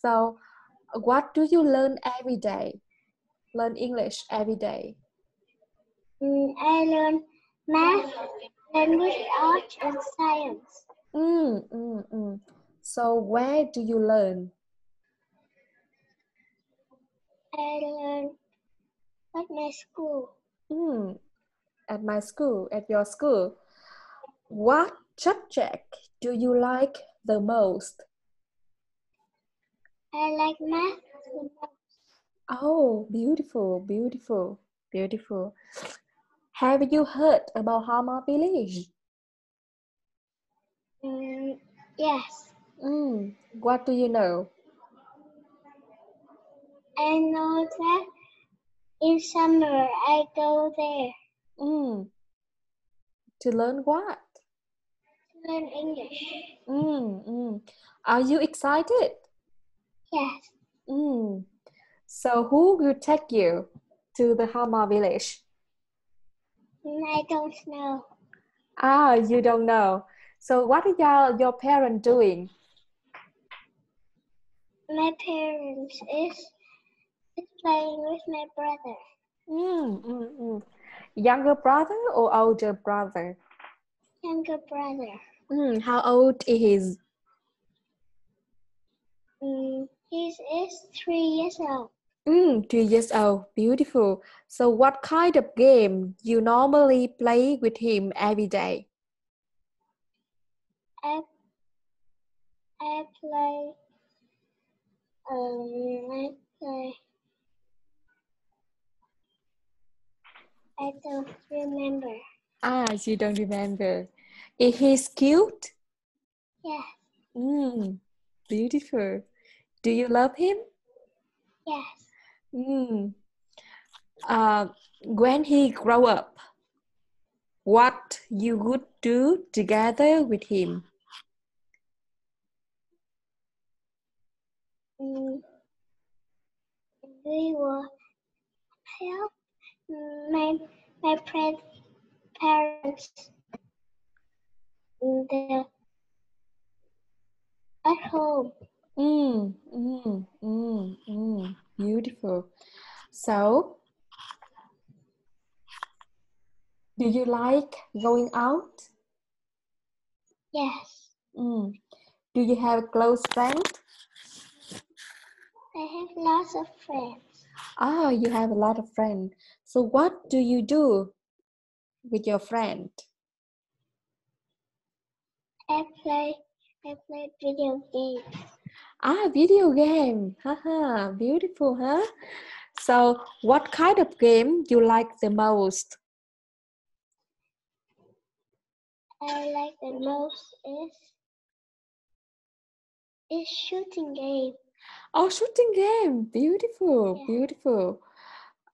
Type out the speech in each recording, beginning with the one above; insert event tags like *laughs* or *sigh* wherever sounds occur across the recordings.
So, what do you learn every day? Learn English every day. Mm, I learn math, language, art, and science. Mm, mm, mm. So, where do you learn? I learn at my school. Mm, at my school, at your school. What subject do you like the most? I like math the most. Oh, beautiful, beautiful, beautiful. Have you heard about Hama village? Mm, yes, Mm, what do you know? I know that in summer I go there Mm, to learn what? to learn English. Mm, mm. Are you excited? Yes, Mm. So who will take you to the Hama village? I don't know. Ah, you don't know. So what are your, your parents doing? My parents is, is playing with my brother. Mm, mm, mm. Younger brother or older brother? Younger brother. Mm, how old is Mm, he is three years old. Mm, two years old. Beautiful. So what kind of game you normally play with him every day? I I play um I play I don't remember. Ah, you don't remember. Is he cute? Yes, Mm, beautiful. Do you love him? yes. Mm. Uh, when he grow up, what you would do together with him? Mm, we will help my my parents in the at home. Mm, mm, mm, mm. Beautiful. So, do you like going out? Yes, Mm. Do you have a close friend? I have lots of friends. Ah, you have a lot of friends. So, what do you do with your friend? I play I play video games. Ah, video game. Haha, beautiful, huh? So, what kind of game do you like the most? I like the most is is shooting game. Oh, shooting game. Beautiful, Yeah. beautiful.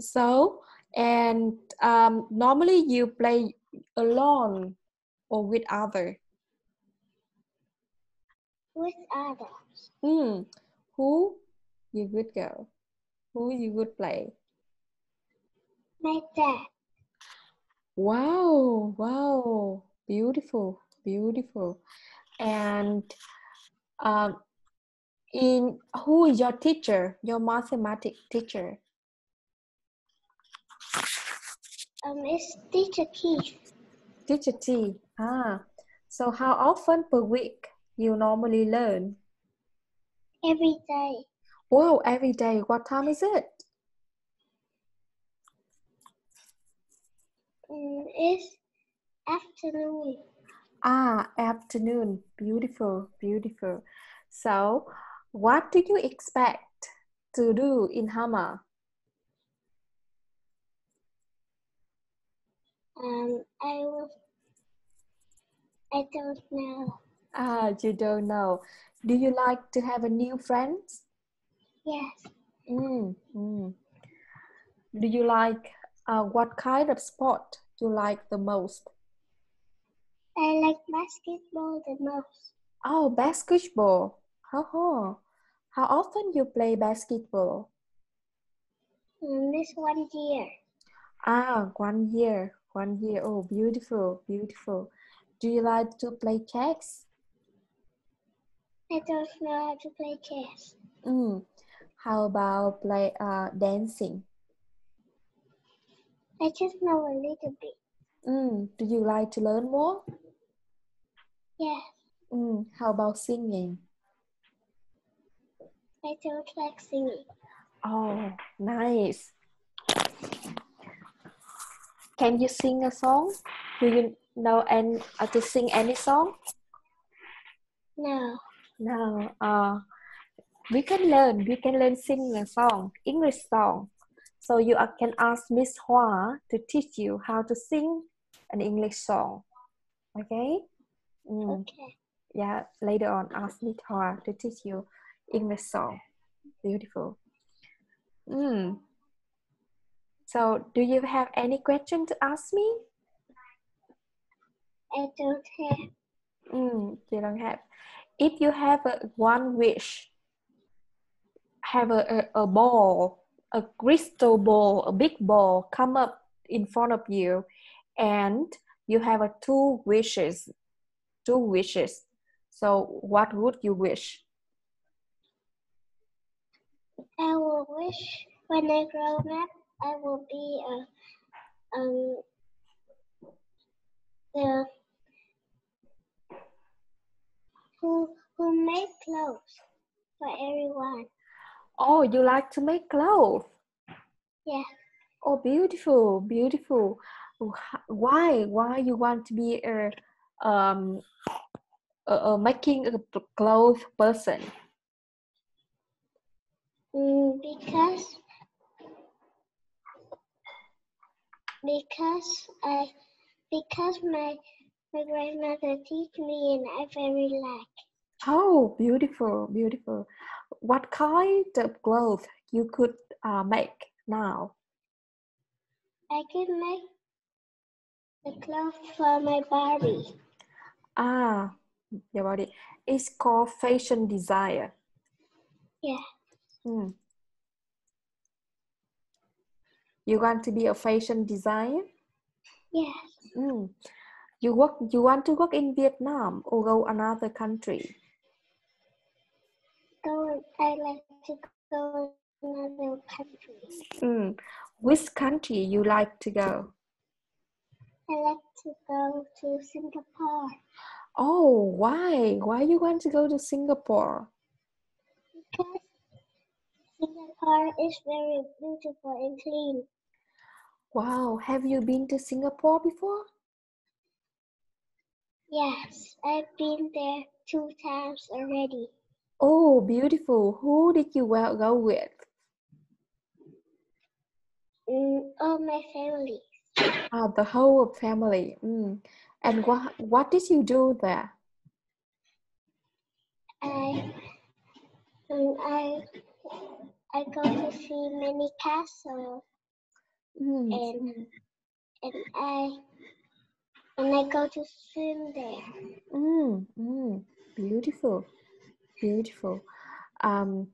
So, and um, normally you play alone or with other. With others. Hmm. Who you would go? Who you would play? My dad. Wow, wow, beautiful, beautiful. And um, in who is your teacher? Your mathematics teacher? Um, it's teacher Keith. Teacher T. Ah, so how often per week you normally learn? Every day. Wow, every day. What time is it? Mm, it's afternoon. Ah, afternoon. Beautiful, beautiful. So, what do you expect to do in Hama? Um, I will. I don't know. Ah, you don't know. Do you like to have a new friends? Yes, Mm, mm. Do you like uh, what kind of sport you like the most? I like basketball the most. Oh, basketball. Oh, how often you play basketball? Mm, this one year. Ah, one year, one year. Oh, beautiful, beautiful. Do you like to play chess? I don't know how to play chess. Mm. How about play uh, dancing? I just know a little bit. Mm. Do you like to learn more? Yes, Mm. How about singing? I don't like singing. Oh, nice. Can you sing a song? Do you know and uh, to sing any song? No, No. Uh, we can learn. We can learn sing a song, English song. So you can ask Miss Hua to teach you how to sing an English song. Okay? Mm, okay. yeah. Later on, ask Miss Hua to teach you English song. Beautiful. Mm. So, do you have any question to ask me? I don't have. Mm, you don't have. If you have a, one wish, have a, a, a ball, a crystal ball, a big ball come up in front of you, and you have a two wishes, two wishes. So, what would you wish? I will wish when I grow up, I will be a um the who who make clothes for everyone. Oh, you like to make clothes. Yeah, Oh, beautiful, beautiful. Why? Why you want to be a um a, a making a clothes person? mm, because because I because my my grandmother teach me and I very like. Oh, beautiful, beautiful. What kind of clothes you could uh, make now? I can make the clothes for my Barbie. Ah, your body. It's called fashion design. Yeah, Hmm. You want to be a fashion designer? yes. Mm. You work. You want to work in Vietnam or go another country? Go. I like to go another country. Mm. Which country you like to go? I like to go to Singapore Oh, why? Why you want to go to Singapore? because Singapore is very beautiful and clean. Wow, have you been to Singapore before? Yes, I've been there two times already. Oh, beautiful. Who did you well go with? Mm, all my family. Ah, the whole family. Mm. And what what did you do there? I um, I I go to see many castles Mm. and and I and I go to swim there. Mm, mm, beautiful, beautiful. Um,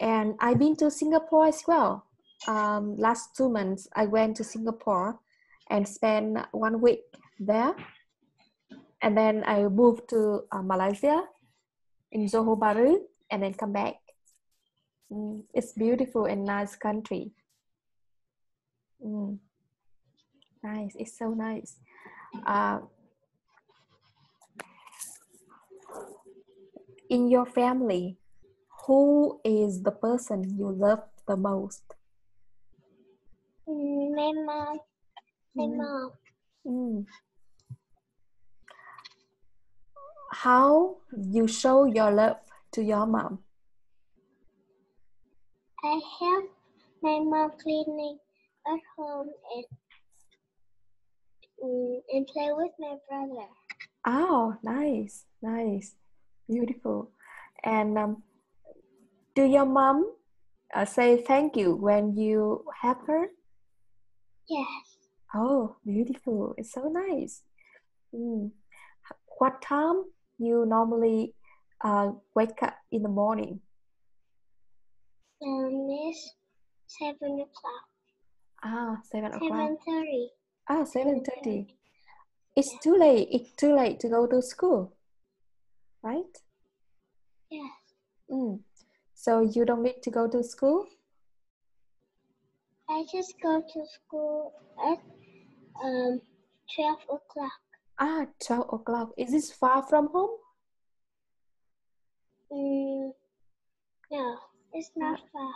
and I've been to Singapore as well. Um, last two months, I went to Singapore and spent one week there. And then I moved to uh, Malaysia in Johor Bahru and then come back. Mm, it's beautiful and nice country. Mm, nice, it's so nice. Uh, in your family, who is the person you love the most? My mom, my mom. Mm. How you show your love to your mom? I help my mom cleaning at home and mm, and play with my brother. Oh, nice, nice, beautiful. And um, do your mom uh, say thank you when you help her? Yes, Oh, beautiful. It's so nice. Mm. What time you normally uh, wake up in the morning? um, it's seven o'clock, Ah, seven o'clock. seven thirty. Ah, seven thirty. It's too late. It's too late to go to school, right? Yes, Mm. So you don't need to go to school? I just go to school at um, 12 o'clock. Ah, 12 o'clock. Is this far from home? Mm, no, it's not far.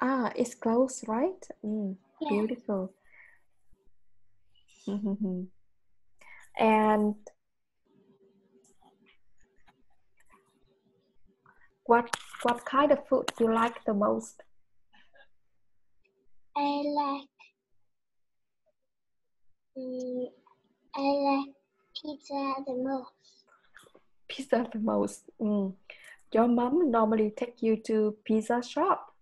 Ah, it's close, right? Mm, Yeah. beautiful. Mhm. and what what kind of food do you like the most? I like mm, I like pizza the most. Pizza the most. Mm. Your mom normally take you to pizza shop.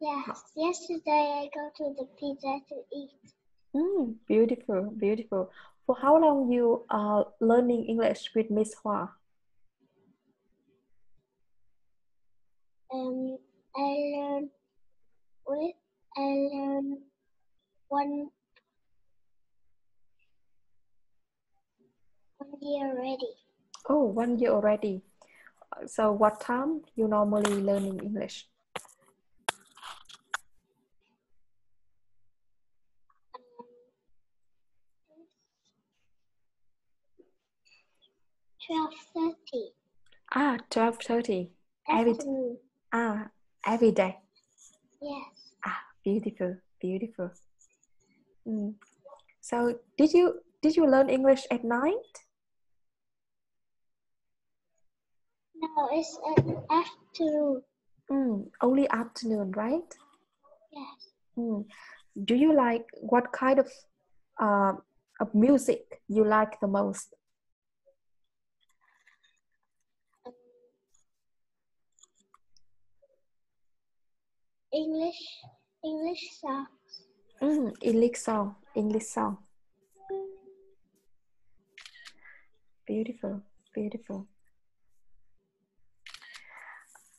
Yes, yesterday I go to the pizza to eat. Mm, beautiful, beautiful. For how long you are learning English with Miss Hua? Um, I learn with I learn one one year already. Oh, one year already. So what time you normally learning English? Twelve thirty. Ah, 12:30. Every Afternoon. ah, every day. Yes. Ah, beautiful, beautiful. Mm. So did you did you learn English at night? No, it's an afternoon. Mm, only afternoon, right? Yes. Mm. Do you like what kind of uh, of music you like the most? English English songs. Mm, English song, English song. Beautiful, beautiful.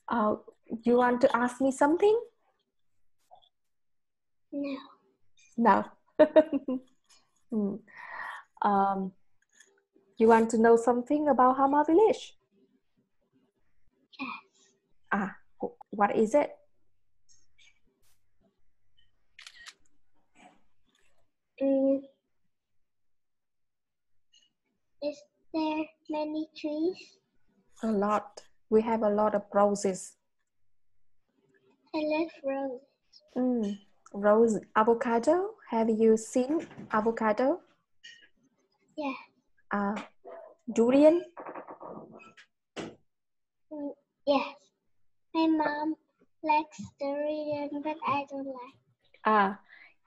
Uh, you want to ask me something? No. No. *laughs* Hmm. um, you want to know something about Hama village? Yes. Ah, what is it? Mm. Is there many trees? A lot. We have a lot of roses. I love roses. Mm. Rose avocado. Have you seen avocado? Yeah. Uh, durian. Mm, yes. My mom likes durian, but I don't like. Ah,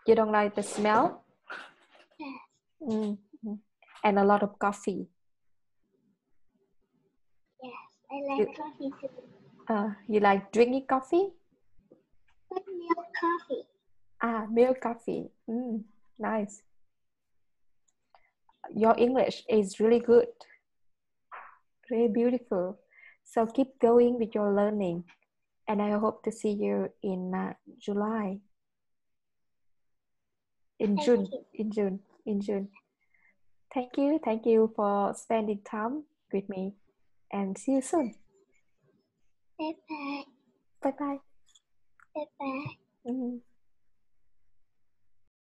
you don't like the smell? Yes. Mm. And a lot of coffee. Yes. I like coffee too. Uh, you like drinking coffee? But milk coffee. Ah, milk coffee. Mm, nice. Your English is really good. Really beautiful. So keep going with your learning. And I hope to see you in uh, July. In June. In June. In June. Thank you. Thank you for spending time with me. And see you soon. Bye bye. Bye bye. Bye bye. Mhm.